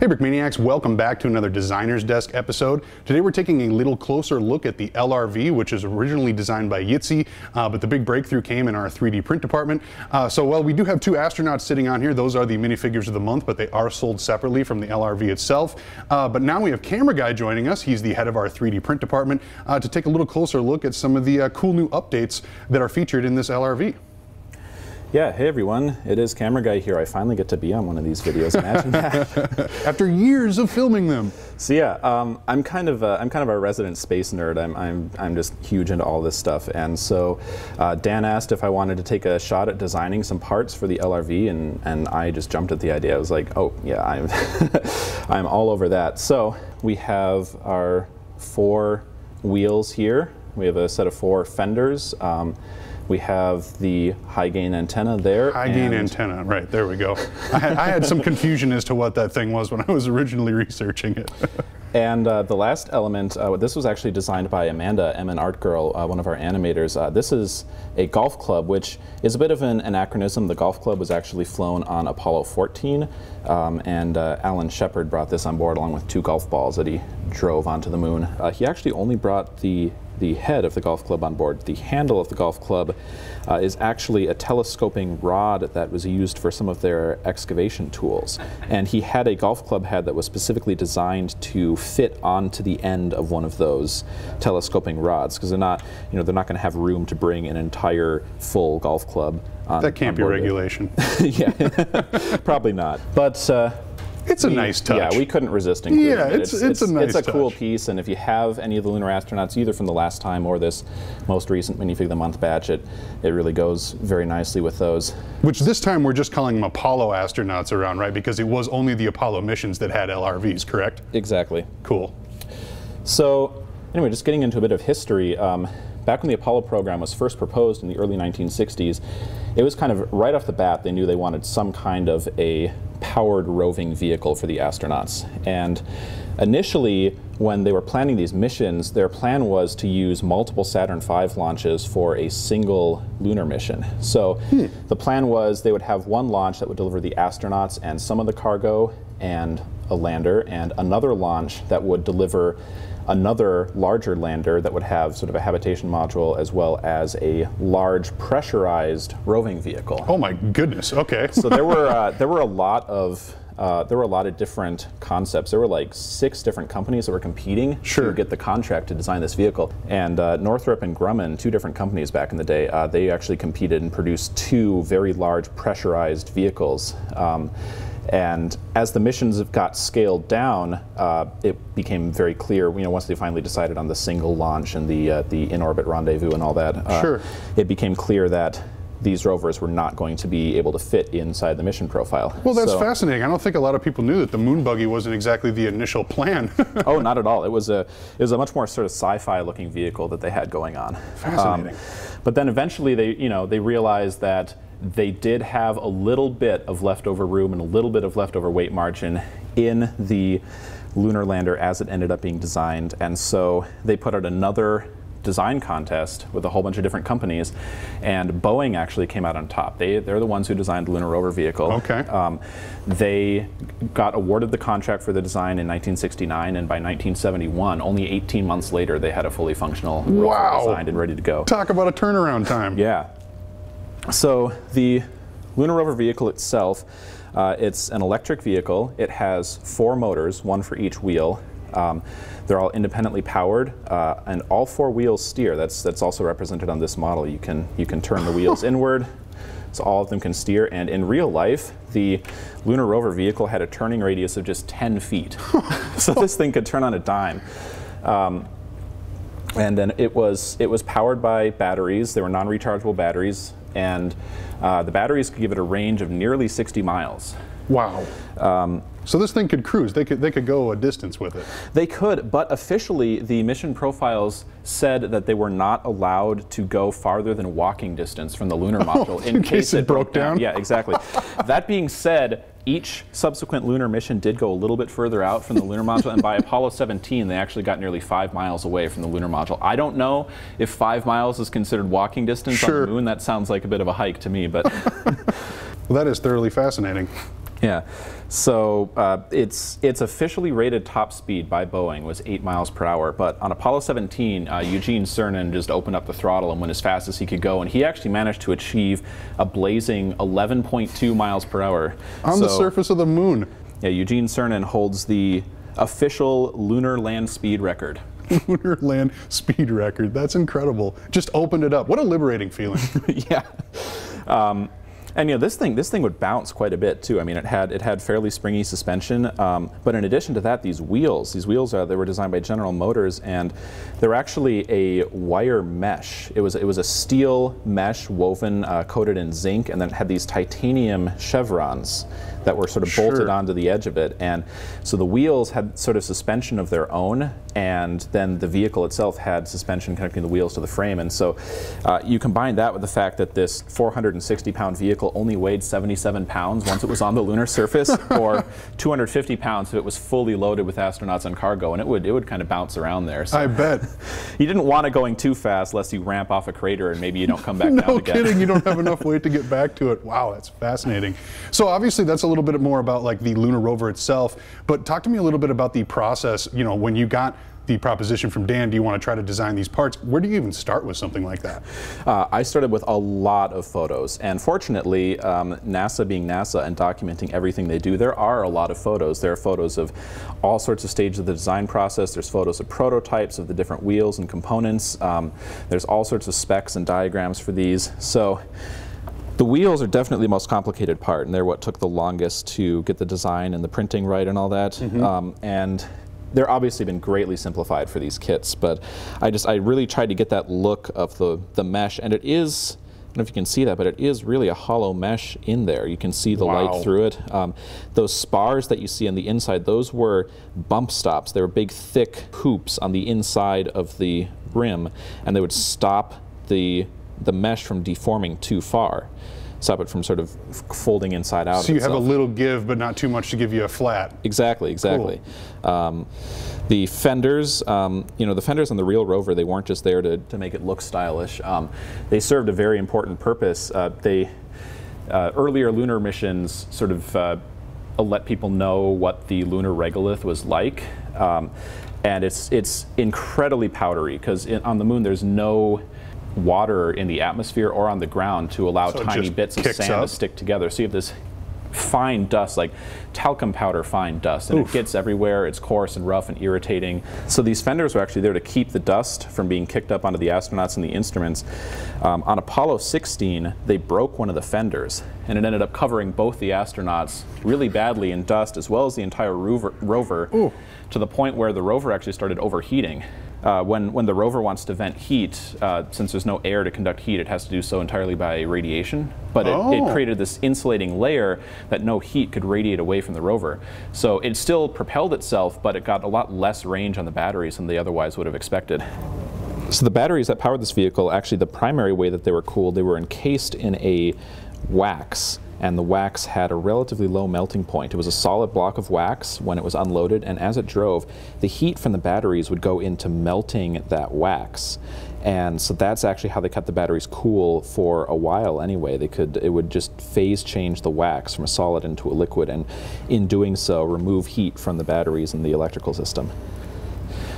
Hey Brickmaniacs, welcome back to another Designer's Desk episode. Today we're taking a little closer look at the LRV, which is originally designed by Yitzy, uh, but the big breakthrough came in our 3D print department. Uh, so while we do have two astronauts sitting on here, those are the minifigures of the month, but they are sold separately from the LRV itself. Uh, but now we have Camera Guy joining us. He's the head of our 3D print department uh, to take a little closer look at some of the uh, cool new updates that are featured in this LRV. Yeah, hey everyone, it is Camera Guy here. I finally get to be on one of these videos. Imagine that. After years of filming them. So yeah, um, I'm kind of a, I'm kind of a resident space nerd. I'm, I'm, I'm just huge into all this stuff. And so uh, Dan asked if I wanted to take a shot at designing some parts for the LRV, and, and I just jumped at the idea. I was like, oh yeah, I'm I'm all over that. So we have our four wheels here. We have a set of four fenders. Um, we have the high gain antenna there. High gain antenna, right, there we go. I, had, I, had, some confusion as to what that thing was when I was originally researching it. and uh, the last element, uh, this was actually designed by Amanda, Emin Art Girl, uh, one of our animators. Uh, this is a golf club, which is a bit of an anachronism. The golf club was actually flown on Apollo 14, um, and uh, Alan Shepard brought this on board along with two golf balls that he drove onto the moon. Uh, he actually only brought the the head of the golf club on board. The handle of the golf club uh, is actually a telescoping rod that was used for some of their excavation tools. And he had a golf club head that was specifically designed to fit onto the end of one of those telescoping rods because they're not, you know, they're not going to have room to bring an entire full golf club. On, that can't be regulation. yeah, probably not. But uh, it's a we, nice touch. Yeah, we couldn't resist including yeah, it's, it. It's, it's, a nice It's a cool piece, and if you have any of the lunar astronauts, either from the last time or this most recent minifig of the month batch, it, it really goes very nicely with those. Which this time we're just calling them Apollo astronauts around, right? Because it was only the Apollo missions that had LRVs, correct? Exactly. Cool. So, anyway, just getting into a bit of history. Um, back when the Apollo program was first proposed in the early 1960s, it was kind of right off the bat they knew they wanted some kind of a powered roving vehicle for the astronauts. And initially, when they were planning these missions, their plan was to use multiple Saturn V launches for a single lunar mission. So hmm. the plan was they would have one launch that would deliver the astronauts and some of the cargo and a lander, and another launch that would deliver another larger lander that would have sort of a habitation module as well as a large pressurized roving vehicle. Oh my goodness! Okay. so there were uh, there were a lot of uh, there were a lot of different concepts. There were like six different companies that were competing sure. to get the contract to design this vehicle. And uh, Northrop and Grumman, two different companies back in the day, uh, they actually competed and produced two very large pressurized vehicles. Um, and as the missions have got scaled down, uh, it became very clear. You know, once they finally decided on the single launch and the uh, the in-orbit rendezvous and all that, uh, sure. it became clear that these rovers were not going to be able to fit inside the mission profile. Well, that's so, fascinating. I don't think a lot of people knew that the moon buggy wasn't exactly the initial plan. oh, not at all. It was a it was a much more sort of sci-fi looking vehicle that they had going on. Fascinating. Um, but then eventually they you know they realized that they did have a little bit of leftover room and a little bit of leftover weight margin in the lunar lander as it ended up being designed. And so they put out another design contest with a whole bunch of different companies, and Boeing actually came out on top. They, they're the ones who designed the Lunar Rover vehicle. Okay. Um, they got awarded the contract for the design in 1969, and by 1971, only 18 months later, they had a fully functional wow. rover designed and ready to go. Talk about a turnaround time. Yeah. So the Lunar Rover vehicle itself, uh, it's an electric vehicle. It has four motors, one for each wheel. Um, they're all independently powered, uh, and all four wheels steer. That's that's also represented on this model. You can you can turn the wheels inward, so all of them can steer. And in real life, the Lunar Rover vehicle had a turning radius of just 10 feet, so this thing could turn on a dime. Um, and then it was it was powered by batteries. They were non-rechargeable batteries and uh, the batteries could give it a range of nearly 60 miles. Wow. Um, so this thing could cruise. They could they could go a distance with it. They could, but officially the mission profiles said that they were not allowed to go farther than walking distance from the lunar module oh, in, in, case, case it, broke down. down. Yeah, exactly. that being said, each subsequent lunar mission did go a little bit further out from the lunar module, and by Apollo 17, they actually got nearly five miles away from the lunar module. I don't know if five miles is considered walking distance sure. on the moon. That sounds like a bit of a hike to me, but. well, that is thoroughly fascinating. Yeah. So uh, its its officially rated top speed by Boeing was eight miles per hour, but on Apollo 17, uh, Eugene Cernan just opened up the throttle and went as fast as he could go, and he actually managed to achieve a blazing 11.2 miles per hour on so, the surface of the moon. Yeah, Eugene Cernan holds the official lunar land speed record. lunar land speed record. That's incredible. Just opened it up. What a liberating feeling. yeah. Um, and you know this thing, this thing would bounce quite a bit too. I mean, it had it had fairly springy suspension, um, but in addition to that, these wheels, these wheels, uh, they were designed by General Motors, and they're actually a wire mesh. It was it was a steel mesh woven, uh, coated in zinc, and then it had these titanium chevrons that were sort of sure. bolted onto the edge of it. And so the wheels had sort of suspension of their own, and then the vehicle itself had suspension connecting the wheels to the frame. And so uh, you combine that with the fact that this 460 pound vehicle only weighed 77 pounds once it was on the lunar surface, or 250 pounds if it was fully loaded with astronauts and cargo, and it would it would kind of bounce around there. So I bet. you didn't want it going too fast, lest you ramp off a crater and maybe you don't come back no down again. No kidding, you don't have enough weight to get back to it. Wow, that's fascinating. So obviously that's a little little bit more about like the lunar rover itself, but talk to me a little bit about the process. You know, when you got the proposition from Dan, do you want to try to design these parts? Where do you even start with something like that? Uh, I started with a lot of photos, and fortunately, um, NASA being NASA and documenting everything they do, there are a lot of photos. There are photos of all sorts of stages of the design process. There's photos of prototypes of the different wheels and components. Um, there's all sorts of specs and diagrams for these. So. The wheels are definitely the most complicated part, and they're what took the longest to get the design and the printing right and all that. Mm -hmm. um, and they're obviously been greatly simplified for these kits, but I just I really tried to get that look of the the mesh, and it is. I don't know if you can see that, but it is really a hollow mesh in there. You can see the wow. light through it. Um, those spars that you see on the inside, those were bump stops. They were big, thick hoops on the inside of the rim, and they would stop the the mesh from deforming too far. Stop it from sort of folding inside out. So you have a little give, but not too much to give you a flat. Exactly, exactly. Cool. Um, the fenders, um, you know, the fenders on the real rover, they weren't just there to, to make it look stylish. Um, they served a very important purpose. Uh, they uh, earlier lunar missions sort of uh, let people know what the lunar regolith was like. Um, and it's it's incredibly powdery because on the moon there's no water in the atmosphere or on the ground to allow so tiny bits of sand up. to stick together. So you have this fine dust, like talcum powder fine dust, and Oof. it gets everywhere. It's coarse and rough and irritating. So these fenders were actually there to keep the dust from being kicked up onto the astronauts and the instruments. Um, on Apollo 16, they broke one of the fenders, and it ended up covering both the astronauts really badly in dust, as well as the entire rover, rover to the point where the rover actually started overheating. Uh, when, when the rover wants to vent heat, uh, since there's no air to conduct heat, it has to do so entirely by radiation. But it, oh. it, created this insulating layer that no heat could radiate away from the rover. So it still propelled itself, but it got a lot less range on the batteries than they otherwise would have expected. So the batteries that powered this vehicle, actually the primary way that they were cooled, they were encased in a wax and the wax had a relatively low melting point. It was a solid block of wax when it was unloaded, and as it drove, the heat from the batteries would go into melting that wax. And so that's actually how they kept the batteries cool for a while anyway. They could, it would just phase change the wax from a solid into a liquid, and in doing so, remove heat from the batteries and the electrical system.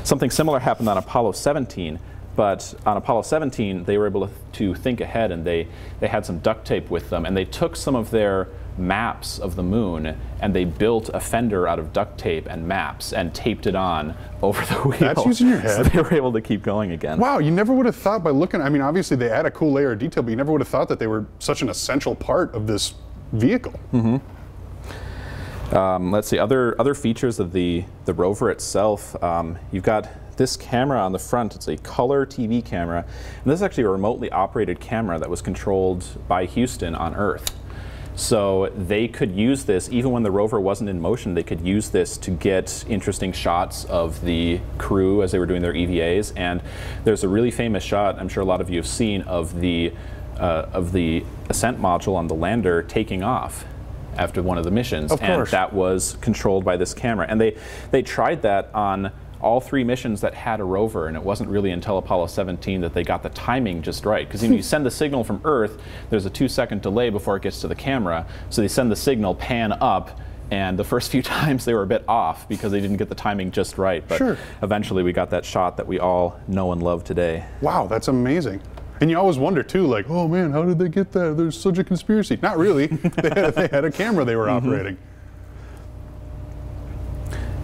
Something similar happened on Apollo 17 but on Apollo 17, they were able to think ahead and they, they had some duct tape with them and they took some of their maps of the moon and they built a fender out of duct tape and maps and taped it on over the wheel. That's using your head. So they were able to keep going again. Wow, you never would have thought by looking, I mean, obviously they add a cool layer of detail, but you never would have thought that they were such an essential part of this vehicle. Mm -hmm. Um, let's see, other, other features of the, the rover itself. Um, you've got this camera on the front, it's a color TV camera, and this is actually a remotely operated camera that was controlled by Houston on Earth. So they could use this, even when the rover wasn't in motion, they could use this to get interesting shots of the crew as they were doing their EVAs. And there's a really famous shot, I'm sure a lot of you have seen, of the, uh, of the ascent module on the lander taking off after one of the missions. Of and that was controlled by this camera. And they, they tried that on all three missions that had a rover, and it wasn't really until Apollo 17 that they got the timing just right. Because you, know, you send the signal from Earth, there's a two second delay before it gets to the camera, so they send the signal pan up. And the first few times they were a bit off because they didn't get the timing just right. But Sure. eventually we got that shot that we all know and love today. Wow, that's amazing. And you always wonder too, like, oh man, how did they get that? There's such a conspiracy. Not really. they, had, they had a camera they were Mm-hmm. operating.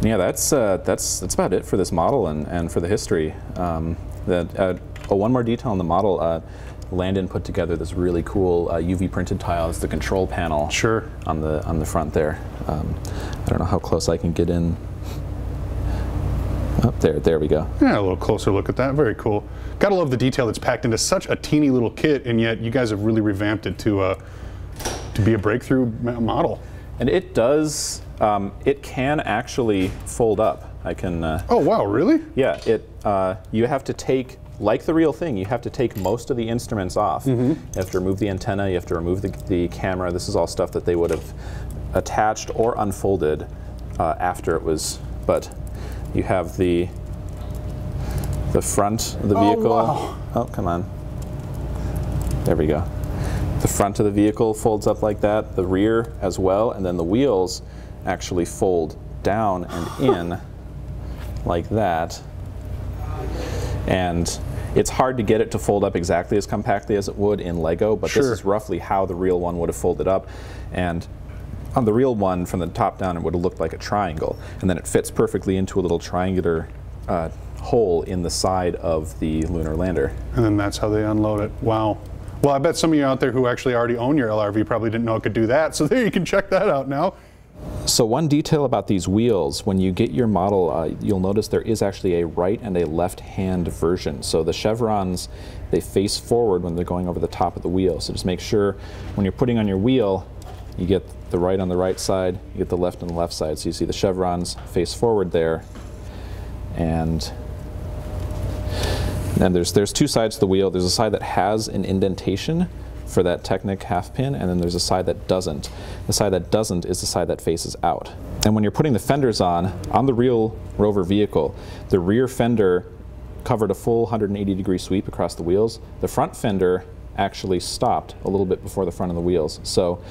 Yeah, that's uh, that's that's about it for this model and, and for the history. Um, that uh, oh, one more detail on the model. Uh, Landon put together this really cool uh, UV printed tile as the control panel. Sure. On the on the front there. Um, I don't know how close I can get in. Up there, there we go. Yeah, a little closer look at that. Very cool. Gotta love the detail that's packed into such a teeny little kit, and yet you guys have really revamped it to uh, to be a breakthrough model. And it does. Um, it can actually fold up. I can. Uh, Oh wow, really? Yeah, it. Uh, you have to take, like the real thing, you have to take most of the instruments off. You have to remove the antenna. You have to remove the, the camera. This is all stuff that they would have attached or unfolded uh, after it was. But you have the the front of the Oh, vehicle. wow. oh come on. There we go. The front of the vehicle folds up like that. The rear as well, and then the wheels actually fold down and in like that. And it's hard to get it to fold up exactly as compactly as it would in Lego, but Sure. this is roughly how the real one would have folded up. And on the real one, from the top down, it would have looked like a triangle. And then it fits perfectly into a little triangular uh, hole in the side of the lunar lander. And then that's how they unload it. Wow. Well, I bet some of you out there who actually already own your LRV probably didn't know it could do that. So there you can check that out now. So one detail about these wheels, when you get your model, uh, you'll notice there is actually a right and a left hand version. So the chevrons, they face forward when they're going over the top of the wheel. So just make sure when you're putting on your wheel, you get the right on the right side, you get the left on the left side. So you see the chevrons face forward there. And then there's, there's two sides to the wheel. There's a side that has an indentation for that Technic half pin, and then there's a side that doesn't. The side that doesn't is the side that faces out. And when you're putting the fenders on, on the real Rover vehicle, the rear fender covered a full 180 degree sweep across the wheels. The front fender actually stopped a little bit before the front of the wheels. So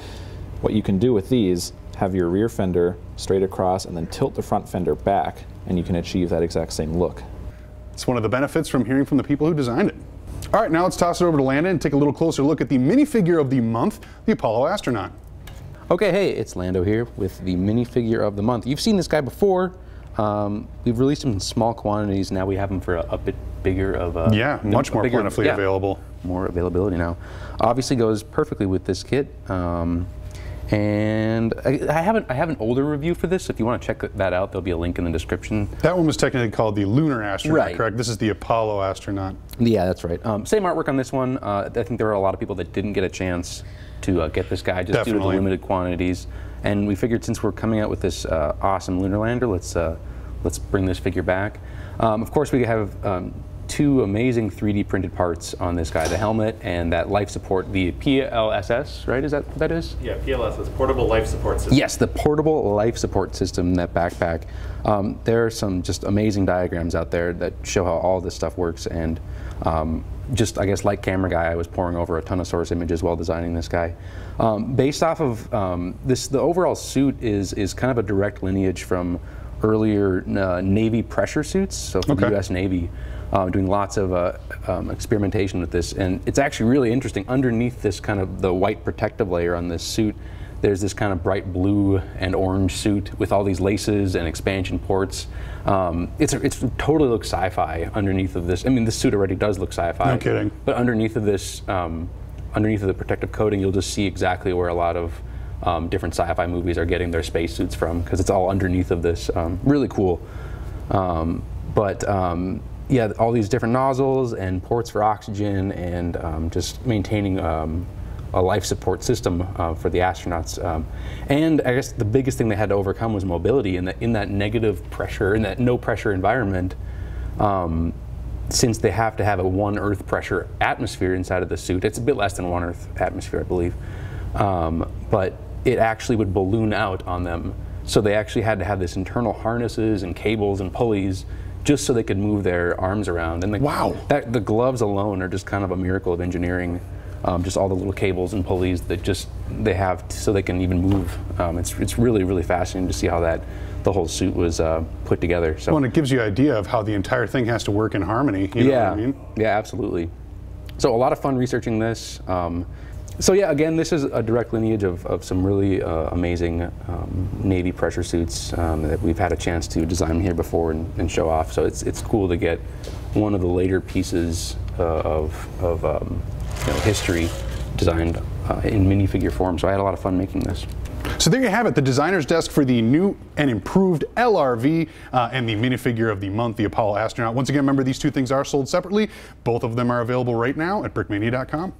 what you can do with these, have your rear fender straight across and then tilt the front fender back, and you can achieve that exact same look. It's one of the benefits from hearing from the people who designed it. All right, now let's toss it over to Landon and take a little closer look at the minifigure of the month, the Apollo astronaut. Okay, hey, it's Lando here with the minifigure of the month. You've seen this guy before. Um, we've released him in small quantities. Now we have him for a, a bit bigger of a Yeah, much more bigger- plentifully yeah, available. More availability now. Obviously goes perfectly with this kit. Um, and I, I have an I have an older review for this. If you want to check that out, there'll be a link in the description. That one was technically called the lunar astronaut, Right. correct? This is the Apollo astronaut. Yeah, that's right. Um, same artwork on this one. Uh, I think there were a lot of people that didn't get a chance to uh, get this guy just due to the limited quantities. And we figured since we're coming out with this uh, awesome lunar lander, let's uh, let's bring this figure back. Um, of course, we have um, two amazing 3D printed parts on this guy: the helmet and that life support, the PLSS. Right? Is that what that is? Yeah, PLSS, Portable Life Support System. Yes, the portable life support system, that backpack. Um, there are some just amazing diagrams out there that show how all this stuff works. And um, just, I guess, like Camera Guy, I was poring over a ton of source images while designing this guy. Um, based off of um, this, the overall suit is is kind of a direct lineage from earlier uh, Navy pressure suits. So for the U.S. Navy. Uh, doing lots of uh, um, experimentation with this, and it's actually really interesting. Underneath this kind of the white protective layer on this suit, there's this kind of bright blue and orange suit with all these laces and expansion ports. Um, it's it's totally looks sci-fi underneath of this. I mean, this suit already does look sci-fi. No kidding. But underneath of this, um, underneath of the protective coating, you'll just see exactly where a lot of um, different sci-fi movies are getting their spacesuits from because it's all underneath of this. Um, really cool. Um, but um, yeah, all these different nozzles and ports for oxygen and um, just maintaining um, a life support system uh, for the astronauts. Um, and I guess the biggest thing they had to overcome was mobility in that in that negative pressure, in that no pressure environment. Um, since they have to have a one Earth pressure atmosphere inside of the suit, it's a bit less than one Earth atmosphere, I believe. Um, but it actually would balloon out on them. So they actually had to have this internal harnesses and cables and pulleys just so they could move their arms around. And the, Wow. that, the gloves alone are just kind of a miracle of engineering. Um, just all the little cables and pulleys that just they have t- so they can even move. Um, it's it's really really fascinating to see how that the whole suit was uh, put together. So Well, and it gives you an idea of how the entire thing has to work in harmony. You know yeah, what I mean? yeah, absolutely. So a lot of fun researching this. Um, so yeah, again, this is a direct lineage of, of some really uh, amazing um, Navy pressure suits um, that we've had a chance to design here before and, and show off. So it's it's cool to get one of the later pieces uh, of of um, you know, history designed uh, in minifigure form. So I had a lot of fun making this. So there you have it, the designer's desk for the new and improved LRV uh, and the minifigure of the month, the Apollo astronaut. Once again, remember these two things are sold separately. Both of them are available right now at brickmania.com.